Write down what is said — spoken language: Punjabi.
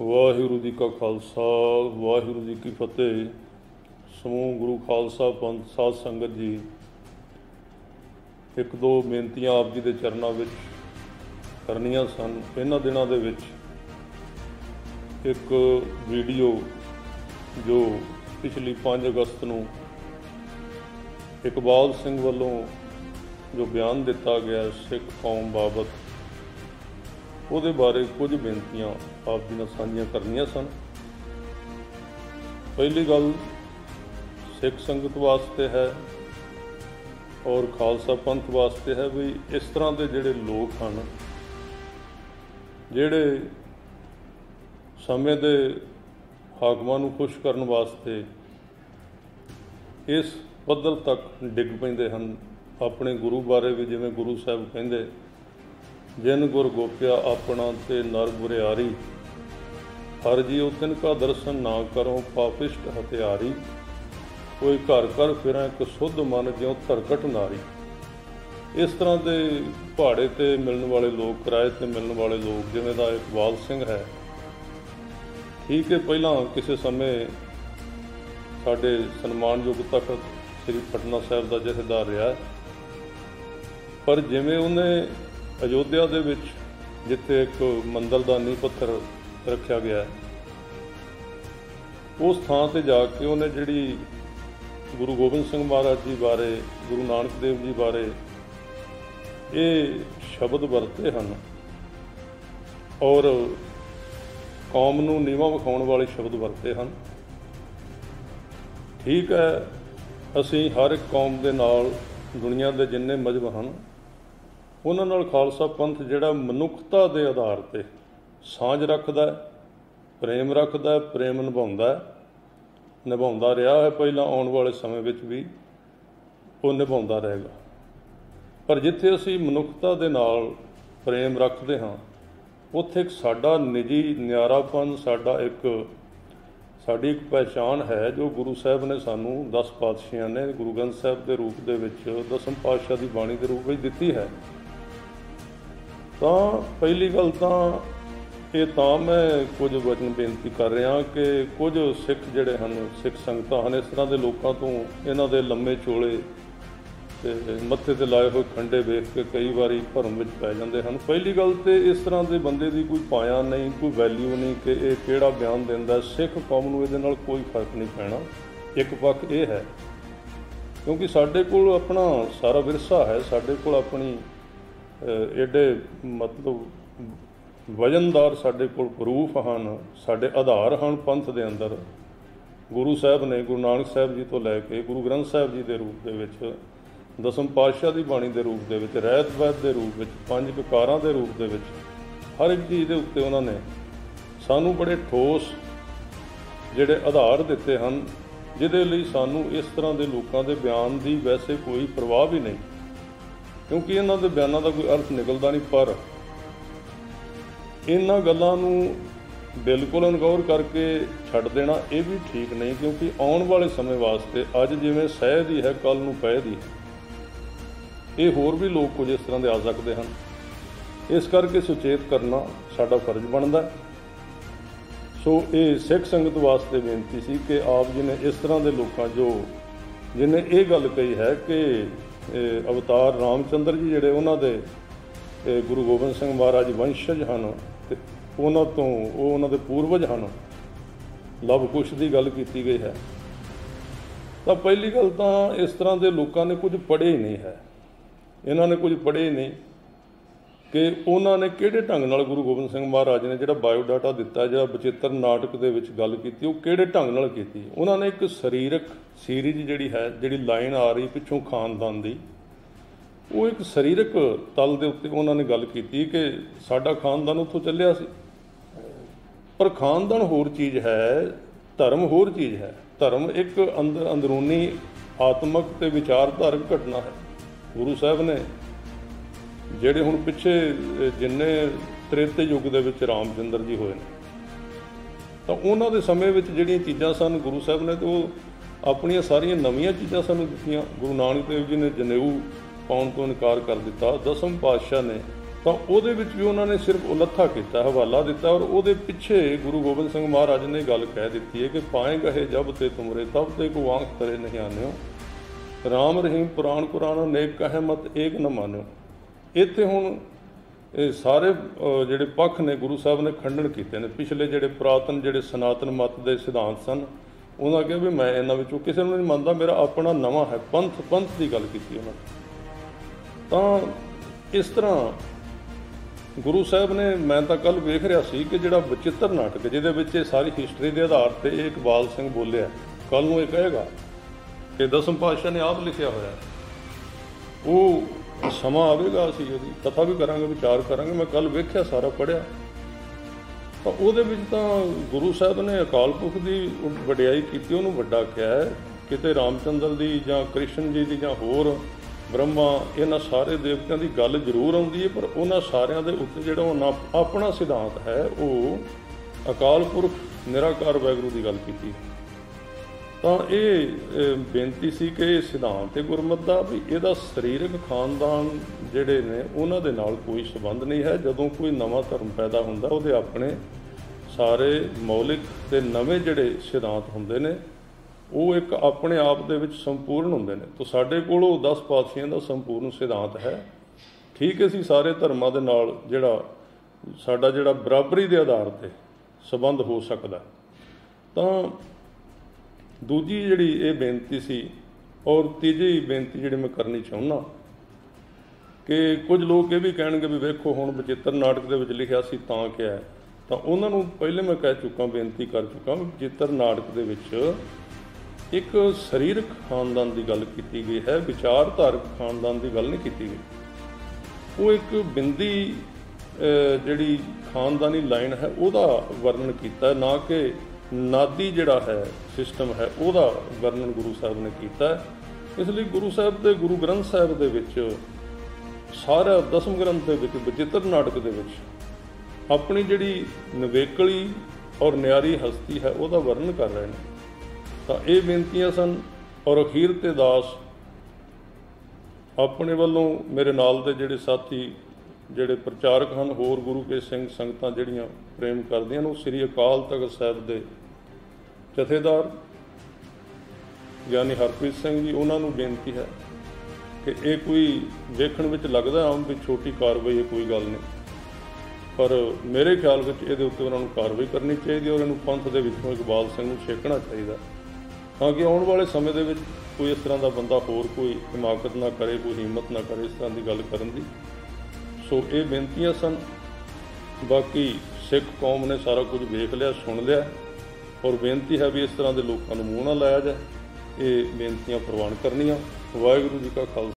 ਵਾਹਿਗੁਰੂ ਜੀ ਕਾ ਖਾਲਸਾ, ਵਾਹਿਗੁਰੂ ਜੀ ਕੀ ਫਤਿਹ। ਸਮੂਹ ਗੁਰੂ ਖਾਲਸਾ ਪੰਥ ਸਾਧ ਸੰਗਤ ਜੀ, ਇੱਕ ਦੋ ਬੇਨਤੀਆਂ ਆਪ ਜੀ ਦੇ ਚਰਨਾਂ ਵਿੱਚ ਕਰਨੀਆਂ ਸਨ। ਇਹਨਾਂ ਦਿਨਾਂ ਦੇ ਵਿੱਚ ਇੱਕ ਵੀਡੀਓ ਜੋ ਪਿਛਲੀ 5 ਅਗਸਤ ਨੂੰ ਇਕਬਾਲ ਸਿੰਘ ਵੱਲੋਂ ਜੋ ਬਿਆਨ ਦਿੱਤਾ ਗਿਆ ਸਿੱਖ ਕੌਮ ਬਾਬਤ ਉਹਦੇ ਬਾਰੇ ਕੁਝ ਬੇਨਤੀਆਂ ਆਪ ਜੀ ਨਾਲ ਸਾਂਝੀਆਂ ਕਰਨੀਆਂ ਸਨ। ਪਹਿਲੀ ਗੱਲ ਸਿੱਖ ਸੰਗਤ ਵਾਸਤੇ ਹੈ ਔਰ ਖਾਲਸਾ ਪੰਥ ਵਾਸਤੇ ਹੈ ਵੀ ਇਸ ਤਰ੍ਹਾਂ ਦੇ ਜਿਹੜੇ ਲੋਕ ਹਨ, ਜਿਹੜੇ ਸਮੇਂ ਦੇ ਹਾਕਮਾਂ ਨੂੰ ਖੁਸ਼ ਕਰਨ ਵਾਸਤੇ ਇਸ ਪੱਧਰ ਤੱਕ ਡਿੱਗ ਪੈਂਦੇ ਹਨ। ਆਪਣੇ ਗੁਰੂ ਬਾਰੇ ਵੀ ਜਿਵੇਂ ਗੁਰੂ ਸਾਹਿਬ ਕਹਿੰਦੇ ਜਿਨ ਗੁਰ ਗੋਪਿਆ ਆਪਣਾ ਤੇ ਨਰ ਬੁਰਿਆਰੀ, ਹਰ ਜੀਉ ਤਿਨ ਕਾ ਦਰਸ਼ਨ ਨਾ ਕਰੋ ਪਾਪਿਸ਼ਟ ਹਤਿਆਰੀ ਕੋਈ ਘਰ ਘਰ ਫਿਰਾਂ ਇੱਕ ਸੁੱਧ ਮਨ ਜਿਉ ਧਰਕਟ ਨਾਰੀ। ਇਸ ਤਰ੍ਹਾਂ ਦੇ ਪਹਾੜੇ ਤੇ ਮਿਲਣ ਵਾਲੇ ਲੋਕ, ਕਿਰਾਏ ਤੇ ਮਿਲਣ ਵਾਲੇ ਲੋਕ, ਜਿਵੇਂ ਦਾ ਇਕਬਾਲ ਸਿੰਘ ਹੈ, ਠੀਕ ਹੈ, ਪਹਿਲਾਂ ਕਿਸੇ ਸਮੇਂ ਸਾਡੇ ਸਨਮਾਨਯੋਗ ਤਖਤ ਸ੍ਰੀ ਪਟਨਾ ਸਾਹਿਬ ਦਾ ਜਥੇਦਾਰ ਰਿਹਾ, ਪਰ ਜਿਵੇਂ ਉਹਨੇ ਅਯੋਧਿਆ ਦੇ ਵਿੱਚ, ਜਿੱਥੇ ਇੱਕ ਮੰਦਰ ਦਾ ਨੀਂਹ ਪੱਥਰ ਰੱਖਿਆ ਗਿਆ ਹੈ, ਉਸ ਥਾਂ ਤੇ ਜਾ ਕੇ ਉਹਨੇ ਜਿਹੜੀ ਗੁਰੂ ਗੋਬਿੰਦ ਸਿੰਘ ਮਹਾਰਾਜ ਜੀ ਬਾਰੇ, ਗੁਰੂ ਨਾਨਕ ਦੇਵ ਜੀ ਬਾਰੇ ਇਹ ਸ਼ਬਦ ਵਰਤੇ ਹਨ ਔਰ ਕੌਮ ਨੂੰ ਨੀਵਾ ਵਿਖਾਉਣ ਵਾਲੇ ਸ਼ਬਦ ਵਰਤੇ ਹਨ। ਠੀਕ ਹੈ, ਅਸੀਂ ਹਰ ਇੱਕ ਕੌਮ ਦੇ ਨਾਲ ਦੁਨੀਆ ਦੇ ਜਿੰਨੇ ਮਜਬ ਹਨ ਉਹਨਾਂ ਨਾਲ ਖਾਲਸਾ ਪੰਥ ਜਿਹੜਾ ਮਨੁੱਖਤਾ ਦੇ ਆਧਾਰ ਤੇ ਸਾਂਝ ਰੱਖਦਾ ਹੈ, ਪ੍ਰੇਮ ਰੱਖਦਾ ਹੈ, ਪ੍ਰੇਮ ਨਿਭਾਉਂਦਾ ਹੈ, ਨਿਭਾਉਂਦਾ ਰਿਹਾ ਹੈ ਪਹਿਲਾਂ ਆਉਣ ਵਾਲੇ ਸਮੇਂ ਵਿੱਚ ਵੀ ਉਹ ਨਿਭਾਉਂਦਾ ਰਹੇਗਾ। ਪਰ ਜਿੱਥੇ ਅਸੀਂ ਮਨੁੱਖਤਾ ਦੇ ਨਾਲ ਪ੍ਰੇਮ ਰੱਖਦੇ ਹਾਂ, ਉੱਥੇ ਇੱਕ ਸਾਡਾ ਨਿੱਜੀ ਨਿਆਰਾਪਨ, ਸਾਡਾ ਇੱਕ, ਸਾਡੀ ਇੱਕ ਪਹਿਚਾਨ ਹੈ ਜੋ ਗੁਰੂ ਸਾਹਿਬ ਨੇ ਸਾਨੂੰ 10 ਪਾਤਸ਼ਾਹਾਂ ਨੇ ਗੁਰੂ ਗ੍ਰੰਥ ਸਾਹਿਬ ਦੇ ਰੂਪ ਦੇ ਵਿੱਚ ਦਸਮ ਪਾਤਸ਼ਾਹ ਦੀ ਬਾਣੀ ਦੇ ਰੂਪ ਵਿੱਚ ਦਿੱਤੀ ਹੈ। ਤਾਂ ਪਹਿਲੀ ਗੱਲ ਤਾਂ ਇਹ ਤਾਂ ਮੈਂ ਕੁਝ ਵਚਨ ਬੇਨਤੀ ਕਰ ਰਿਹਾ ਕਿ ਕੁਝ ਸਿੱਖ ਜਿਹੜੇ ਹਨ, ਸਿੱਖ ਸੰਗਤਾਂ ਹਨ, ਇਸ ਤਰ੍ਹਾਂ ਦੇ ਲੋਕਾਂ ਤੋਂ ਇਹਨਾਂ ਦੇ ਲੰਮੇ ਚੋਲੇ ਤੇ ਮੱਥੇ ਤੇ ਲਾਏ ਹੋਏ ਖੰਡੇ ਵੇਖ ਕੇ ਕਈ ਵਾਰੀ ਭਰਮ ਵਿੱਚ ਪੈ ਜਾਂਦੇ ਹਨ। ਪਹਿਲੀ ਗੱਲ ਤੇ ਇਸ ਤਰ੍ਹਾਂ ਦੇ ਬੰਦੇ ਦੀ ਕੋਈ ਪਾਇਆ ਨਹੀਂ, ਕੋਈ ਵੈਲਿਊ ਨਹੀਂ ਕਿ ਇਹ ਕਿਹੜਾ ਬਿਆਨ ਦਿੰਦਾ ਸਿੱਖ ਕੌਮ ਨੂੰ ਇਹਦੇ ਨਾਲ ਕੋਈ ਫ਼ਰਕ ਨਹੀਂ ਪੈਣਾ। ਇੱਕ ਪੱਖ ਇਹ ਹੈ, ਕਿਉਂਕਿ ਸਾਡੇ ਕੋਲ ਆਪਣਾ ਸਾਰਾ ਵਿਰਸਾ ਹੈ, ਸਾਡੇ ਕੋਲ ਆਪਣੀ ਐਡੇ ਮਤਲਬ ਵਜਨਦਾਰ ਸਾਡੇ ਕੋਲ ਪ੍ਰੂਫ ਹਨ, ਸਾਡੇ ਆਧਾਰ ਹਨ ਪੰਥ ਦੇ ਅੰਦਰ। ਗੁਰੂ ਸਾਹਿਬ ਨੇ ਗੁਰੂ ਨਾਨਕ ਸਾਹਿਬ ਜੀ ਤੋਂ ਲੈ ਕੇ ਗੁਰੂ ਗ੍ਰੰਥ ਸਾਹਿਬ ਜੀ ਦੇ ਰੂਪ ਦੇ ਵਿੱਚ, ਦਸਮ ਪਾਤਸ਼ਾਹ ਦੀ ਬਾਣੀ ਦੇ ਰੂਪ ਦੇ ਵਿੱਚ, ਰਹਿਤ ਵੈਦ ਦੇ ਰੂਪ ਵਿੱਚ, ਪੰਜ ਵਿਕਾਰਾਂ ਦੇ ਰੂਪ ਦੇ ਵਿੱਚ, ਹਰ ਇੱਕ ਚੀਜ਼ ਦੇ ਉੱਤੇ ਉਹਨਾਂ ਨੇ ਸਾਨੂੰ ਬੜੇ ਠੋਸ ਜਿਹੜੇ ਆਧਾਰ ਦਿੱਤੇ ਹਨ, ਜਿਹਦੇ ਲਈ ਸਾਨੂੰ ਇਸ ਤਰ੍ਹਾਂ ਦੇ ਲੋਕਾਂ ਦੇ ਬਿਆਨ ਦੀ ਵੈਸੇ ਕੋਈ ਪਰਵਾਹ ਵੀ ਨਹੀਂ। ਕਿਉਂਕਿ ਇਹਨਾਂ ਦੇ ਬਿਆਨਾਂ ਦਾ ਕੋਈ ਅਰਥ ਨਿਕਲਦਾ ਨਹੀਂ, ਪਰ ਇਹਨਾਂ ਗੱਲਾਂ ਨੂੰ ਬਿਲਕੁਲ ਅਨਗੌਰ ਕਰਕੇ ਛੱਡ ਦੇਣਾ ਇਹ ਵੀ ਠੀਕ ਨਹੀਂ, ਕਿਉਂਕਿ ਆਉਣ ਵਾਲੇ ਸਮੇਂ ਵਾਸਤੇ ਅੱਜ ਜਿਵੇਂ ਸਹਿ ਦੀ ਹੈ ਕੱਲ ਨੂੰ ਪੈ ਦੀ ਇਹ ਹੋਰ ਵੀ ਲੋਕ ਕੁਝ ਇਸ ਤਰ੍ਹਾਂ ਦੇ ਆ ਸਕਦੇ ਹਨ। ਇਸ ਕਰਕੇ ਸੁਚੇਤ ਕਰਨਾ ਸਾਡਾ ਫਰਜ਼ ਬਣਦਾ ਸੋ ਇਹ ਸਿੱਖ ਸੰਗਤ ਵਾਸਤੇ ਬੇਨਤੀ ਸੀ ਕਿ ਆਪ ਜੀ ਨੇ ਇਸ ਤਰ੍ਹਾਂ ਦੇ ਲੋਕਾਂ ਜੋ, ਜਿਨੇ ਇਹ ਗੱਲ ਕਹੀ ਹੈ ਕਿ ਅਵਤਾਰ ਰਾਮਚੰਦਰ ਜੀ ਜਿਹੜੇ ਉਹਨਾਂ ਦੇ ਗੁਰੂ ਗੋਬਿੰਦ ਸਿੰਘ ਮਹਾਰਾਜ ਵੰਸ਼ਜ ਹਨ ਤੇ ਉਹਨਾਂ ਤੋਂ ਉਹ ਉਹਨਾਂ ਦੇ ਪੂਰਵਜ ਹਨ। ਲਵ ਕੁਸ਼ ਦੀ ਗੱਲ ਕੀਤੀ ਗਈ ਹੈ। ਤਾਂ ਪਹਿਲੀ ਗੱਲ ਤਾਂ ਇਸ ਤਰ੍ਹਾਂ ਦੇ ਲੋਕਾਂ ਨੇ ਕੁਝ ਪੜ੍ਹੇ ਹੀ ਨਹੀਂ ਹੈ। ਇਹਨਾਂ ਨੇ ਕੁਝ ਪੜ੍ਹੇ ਨਹੀਂ। ਕਿ ਉਹਨਾਂ ਨੇ ਕਿਹੜੇ ਢੰਗ ਨਾਲ ਗੁਰੂ ਗੋਬਿੰਦ ਸਿੰਘ ਮਹਾਰਾਜ ਨੇ ਜਿਹੜਾ ਬਾਇਓਡਾਟਾ ਦਿੱਤਾ ਜਿਹੜਾ ਬਚਿੱਤਰ ਨਾਟਕ ਦੇ ਵਿੱਚ ਗੱਲ ਕੀਤੀ, ਉਹ ਕਿਹੜੇ ਢੰਗ ਨਾਲ ਕੀਤੀ? ਉਹਨਾਂ ਨੇ ਇੱਕ ਸਰੀਰਕ ਸੀਰੀਜ਼ ਜਿਹੜੀ ਹੈ, ਜਿਹੜੀ ਲਾਈਨ ਆ ਰਹੀ ਪਿੱਛੋਂ ਖਾਨਦਾਨ ਦੀ, ਉਹ ਇੱਕ ਸਰੀਰਕ ਤਲ ਦੇ ਉੱਤੇ ਉਹਨਾਂ ਨੇ ਗੱਲ ਕੀਤੀ ਕਿ ਸਾਡਾ ਖਾਨਦਾਨ ਉੱਥੋਂ ਚੱਲਿਆ ਸੀ। ਪਰ ਖਾਨਦਾਨ ਹੋਰ ਚੀਜ਼ ਹੈ, ਧਰਮ ਹੋਰ ਚੀਜ਼ ਹੈ। ਧਰਮ ਇੱਕ ਅੰਦਰ ਅੰਦਰੂਨੀ ਆਤਮਿਕ ਤੇ ਵਿਚਾਰਧਾਰਕ ਘਟਨਾ ਹੈ। ਗੁਰੂ ਸਾਹਿਬ ਨੇ ਜਿਹੜੇ ਹੁਣ ਪਿੱਛੇ ਜਿੰਨੇ ਤ੍ਰੇਤੇ ਯੁੱਗ ਦੇ ਵਿੱਚ ਰਾਮਚੰਦਰ ਜੀ ਹੋਏ ਨੇ, ਤਾਂ ਉਹਨਾਂ ਦੇ ਸਮੇਂ ਵਿੱਚ ਜਿਹੜੀਆਂ ਚੀਜ਼ਾਂ ਸਨ ਗੁਰੂ ਸਾਹਿਬ ਨੇ, ਤੇ ਉਹ ਆਪਣੀਆਂ ਸਾਰੀਆਂ ਨਵੀਆਂ ਚੀਜ਼ਾਂ ਸਾਨੂੰ ਦਿੱਤੀਆਂ। ਗੁਰੂ ਨਾਨਕ ਦੇਵ ਜੀ ਨੇ ਜਨੇਊ ਪਾਉਣ ਤੋਂ ਇਨਕਾਰ ਕਰ ਦਿੱਤਾ, ਦਸਮ ਪਾਤਸ਼ਾਹ ਨੇ, ਤਾਂ ਉਹਦੇ ਵਿੱਚ ਵੀ ਉਹਨਾਂ ਨੇ ਸਿਰਫ ਉਲੱਥਾ ਕੀਤਾ, ਹਵਾਲਾ ਦਿੱਤਾ, ਔਰ ਉਹਦੇ ਪਿੱਛੇ ਗੁਰੂ ਗੋਬਿੰਦ ਸਿੰਘ ਮਹਾਰਾਜ ਨੇ ਗੱਲ ਕਹਿ ਦਿੱਤੀ ਹੈ ਕਿ ਪਾਏ ਗਏ ਜਬ ਤੇ ਤੁਮਰੇ, ਤਬ ਤੇ ਕੋ ਆਂਖ ਕਰੇ ਨਹੀਂ ਆਨਿਓ। ਰਾਮ ਰਹੀਮ ਪੁਰਾਣ ਕੁਰਾਨ ਨੇਕ ਕਹੇ ਮਤ ਏਕ ਨ ਮਾਨਿਓ। ਇੱਥੇ ਹੁਣ ਇਹ ਸਾਰੇ ਜਿਹੜੇ ਪੱਖ ਨੇ ਗੁਰੂ ਸਾਹਿਬ ਨੇ ਖੰਡਨ ਕੀਤੇ ਨੇ, ਪਿਛਲੇ ਜਿਹੜੇ ਪੁਰਾਤਨ, ਜਿਹੜੇ ਸਨਾਤਨ ਮਤ ਦੇ ਸਿਧਾਂਤ ਸਨ, ਉਹਨਾਂ ਕਿਹਾ ਵੀ ਮੈਂ ਇਹਨਾਂ ਵਿੱਚੋਂ ਕਿਸੇ ਨੂੰ ਨਹੀਂ ਮੰਨਦਾ, ਮੇਰਾ ਆਪਣਾ ਨਵਾਂ ਹੈ, ਪੰਥ ਪੰਥ ਦੀ ਗੱਲ ਕੀਤੀ ਉਹਨਾਂ ਨੇ। ਤਾਂ ਇਸ ਤਰ੍ਹਾਂ ਗੁਰੂ ਸਾਹਿਬ ਨੇ, ਮੈਂ ਤਾਂ ਕੱਲ ਵੇਖ ਰਿਹਾ ਸੀ ਕਿ ਜਿਹੜਾ ਬਚਿੱਤਰ ਨਾਟਕ, ਜਿਹਦੇ ਵਿੱਚ ਇਹ ਸਾਰੀ ਹਿਸਟਰੀ ਦੇ ਆਧਾਰ ਤੇ ਇਹ ਇਕਬਾਲ ਸਿੰਘ ਬੋਲਿਆ ਕੱਲ ਨੂੰ ਇਹ ਕਹੇਗਾ ਕਿ ਦਸਮ ਪਾਤਸ਼ਾਹ ਨੇ ਆਪ ਲਿਖਿਆ ਹੋਇਆ ਉਹ ਸਮਾਂ ਆਵੇਗਾ ਅਸੀਂ ਉਹਦੀ, ਕਥਾ ਵੀ ਕਰਾਂਗੇ, ਵਿਚਾਰ ਕਰਾਂਗੇ, ਮੈਂ ਕੱਲ ਵੇਖਿਆ, ਸਾਰਾ ਪੜਿਆ ਤਾਂ ਉਹਦੇ ਵਿੱਚ ਤਾਂ ਗੁਰੂ ਸਾਹਿਬ ਨੇ ਅਕਾਲ ਪੁਰਖ ਦੀ ਵਡਿਆਈ ਕੀਤੀ, ਉਹਨੂੰ ਵੱਡਾ ਕਿਹਾ ਹੈ। ਕਿਤੇ ਰਾਮਚੰਦਰ ਦੀ ਜਾਂ ਕ੍ਰਿਸ਼ਨ ਜੀ ਦੀ ਜਾਂ ਹੋਰ ਬ੍ਰਹਮਾ, ਇਹਨਾਂ ਸਾਰੇ ਦੇਵਤਿਆਂ ਦੀ ਗੱਲ ਜ਼ਰੂਰ ਆਉਂਦੀ ਹੈ, ਪਰ ਉਹਨਾਂ ਸਾਰਿਆਂ ਦੇ ਉੱਤੇ ਜਿਹੜਾ ਉਹਨਾਂ ਆਪਣਾ ਸਿਧਾਂਤ ਹੈ, ਉਹ ਅਕਾਲ ਪੁਰਖ ਨਿਰਾਕਾਰ ਵਾਹਿਗੁਰੂ ਦੀ ਗੱਲ ਕੀਤੀ ਤਾਂ ਇਹ ਬੇਨਤੀ ਸੀ ਕਿ ਇਹ ਸਿਧਾਂਤ ਹੈ ਗੁਰਮਤ ਦਾ ਵੀ ਇਹਦਾ ਸਰੀਰਕ ਖਾਨਦਾਨ ਜਿਹੜੇ ਨੇ, ਉਹਨਾਂ ਦੇ ਨਾਲ ਕੋਈ ਸਬੰਧ ਨਹੀਂ ਹੈ। ਜਦੋਂ ਕੋਈ ਨਵਾਂ ਧਰਮ ਪੈਦਾ ਹੁੰਦਾ, ਉਹਦੇ ਆਪਣੇ ਸਾਰੇ ਮੌਲਿਕ ਤੇ ਨਵੇਂ ਜਿਹੜੇ ਸਿਧਾਂਤ ਹੁੰਦੇ ਨੇ, ਉਹ ਇੱਕ ਆਪਣੇ ਆਪ ਦੇ ਵਿੱਚ ਸੰਪੂਰਨ ਹੁੰਦੇ ਨੇ। ਤਾਂ ਸਾਡੇ ਕੋਲ ਉਹ 10 ਪਾਤਸ਼ਾਹੀਆਂ ਦਾ ਸੰਪੂਰਨ ਸਿਧਾਂਤ ਹੈ। ਠੀਕ ਹੈ ਅਸੀਂ ਸਾਰੇ ਧਰਮਾਂ ਦੇ ਨਾਲ ਜਿਹੜਾ ਸਾਡਾ ਜਿਹੜਾ ਬਰਾਬਰੀ ਦੇ ਆਧਾਰ ਤੇ ਸਬੰਧ ਹੋ ਸਕਦਾ। ਤਾਂ ਦੂਜੀ ਜਿਹੜੀ ਇਹ ਬੇਨਤੀ ਸੀ, ਔਰ ਤੀਜੀ ਬੇਨਤੀ ਜਿਹੜੀ ਮੈਂ ਕਰਨੀ ਚਾਹੁੰਦਾ, ਕਿ ਕੁਝ ਲੋਕ ਇਹ ਵੀ ਕਹਿਣਗੇ ਵੀ ਵੇਖੋ, ਹੁਣ ਬਚਿੱਤਰ ਨਾਟਕ ਦੇ ਵਿੱਚ ਲਿਖਿਆ ਸੀ ਤਾਂ ਕਿਹਾ ਤਾਂ ਉਹਨਾਂ ਨੂੰ ਪਹਿਲੇ ਮੈਂ ਕਹਿ ਚੁੱਕਾ, ਬੇਨਤੀ ਕਰ ਚੁੱਕਾ ਵੀ ਬਚਿੱਤਰ ਨਾਟਕ ਦੇ ਵਿੱਚ ਇੱਕ ਸਰੀਰਕ ਖਾਨਦਾਨ ਦੀ ਗੱਲ ਕੀਤੀ ਗਈ ਹੈ, ਵਿਚਾਰਧਾਰਕ ਖਾਨਦਾਨ ਦੀ ਗੱਲ ਨਹੀਂ ਕੀਤੀ ਗਈ। ਉਹ ਇੱਕ ਬਿੰਦੀ ਜਿਹੜੀ ਖਾਨਦਾਨੀ ਲਾਈਨ ਹੈ, ਉਹਦਾ ਵਰਣਨ ਕੀਤਾ ਨਾ ਕਿ ਨਾਦੀ ਜਿਹੜਾ ਹੈ ਸਿਸਟਮ ਹੈ, ਉਹਦਾ ਵਰਣਨ ਗੁਰੂ ਸਾਹਿਬ ਨੇ ਕੀਤਾ ਇਸ ਲਈ ਗੁਰੂ ਸਾਹਿਬ ਦੇ, ਗੁਰੂ ਗ੍ਰੰਥ ਸਾਹਿਬ ਦੇ ਵਿੱਚ ਸਾਰਾ ਦਸਮ ਗ੍ਰੰਥ ਦੇ ਵਿੱਚ ਬਚਿੱਤਰ ਨਾਟਕ ਦੇ ਵਿੱਚ ਆਪਣੀ ਜਿਹੜੀ ਨਵੇਕਲੀ ਔਰ ਨਿਆਰੀ ਹਸਤੀ ਹੈ, ਉਹਦਾ ਵਰਣਨ ਕਰ ਰਹੇ ਨੇ। ਤਾਂ ਇਹ ਬੇਨਤੀਆਂ ਸਨ ਔਰ ਅਖੀਰ ਤੇ ਦਾਸ ਆਪਣੇ ਵੱਲੋਂ ਮੇਰੇ ਨਾਲ ਦੇ ਜਿਹੜੇ ਸਾਥੀ ਜਿਹੜੇ ਪ੍ਰਚਾਰਕ ਹਨ, ਹੋਰ ਗੁਰੂ ਕੇ ਸਿੰਘ ਸੰਗਤਾਂ ਜਿਹੜੀਆਂ ਪ੍ਰੇਮ ਕਰਦੀਆਂ ਨੇ, ਉਹ ਸ੍ਰੀ ਅਕਾਲ ਤਖਤ ਸਾਹਿਬ ਦੇ ਜਥੇਦਾਰ ਗਿਆਨੀ ਹਰਪ੍ਰੀਤ ਸਿੰਘ ਜੀ, ਉਹਨਾਂ ਨੂੰ ਬੇਨਤੀ ਹੈ ਕਿ ਇਹ ਕੋਈ ਵੇਖਣ ਵਿੱਚ ਲੱਗਦਾ ਆਮ ਵੀ ਛੋਟੀ ਕਾਰਵਾਈ ਹੈ ਕੋਈ ਗੱਲ ਨਹੀਂ। ਪਰ ਮੇਰੇ ਖਿਆਲ ਵਿੱਚ ਇਹਦੇ ਉੱਤੇ ਉਹਨਾਂ ਨੂੰ ਕਾਰਵਾਈ ਕਰਨੀ ਚਾਹੀਦੀ ਔਰ ਇਹਨੂੰ ਪੰਥ ਦੇ ਵਿੱਚੋਂ ਇਕਬਾਲ ਸਿੰਘ ਨੂੰ ਛੇਕਣਾ ਚਾਹੀਦਾ ਤਾਂ ਕਿ ਆਉਣ ਵਾਲੇ ਸਮੇਂ ਦੇ ਵਿੱਚ ਕੋਈ ਇਸ ਤਰ੍ਹਾਂ ਦਾ ਬੰਦਾ ਹੋਰ ਕੋਈ ਹਿਮਾਕਤ ਨਾ ਕਰੇ, ਕੋਈ ਹਿੰਮਤ ਨਾ ਕਰੇ ਇਸ ਤਰ੍ਹਾਂ ਦੀ ਗੱਲ ਕਰਨ ਦੀ। ਸੋ ਇਹ ਬੇਨਤੀਆਂ ਸਨ। ਬਾਕੀ ਸਿੱਖ ਕੌਮ ਨੇ ਸਾਰਾ ਕੁਝ ਵੇਖ ਲਿਆ, ਸੁਣ ਲਿਆ। ਔਰ ਬੇਨਤੀ ਹੈ ਵੀ ਇਸ ਤਰ੍ਹਾਂ ਦੇ ਲੋਕਾਂ ਨੂੰ ਮੂੰਹ ਨਾ ਲਾਇਆ ਜਾਏ। ਇਹ ਬੇਨਤੀਆਂ ਪ੍ਰਵਾਨ ਕਰਨੀਆਂ। ਵਾਹਿਗੁਰੂ ਜੀ ਕਾ ਖਾਲਸਾ।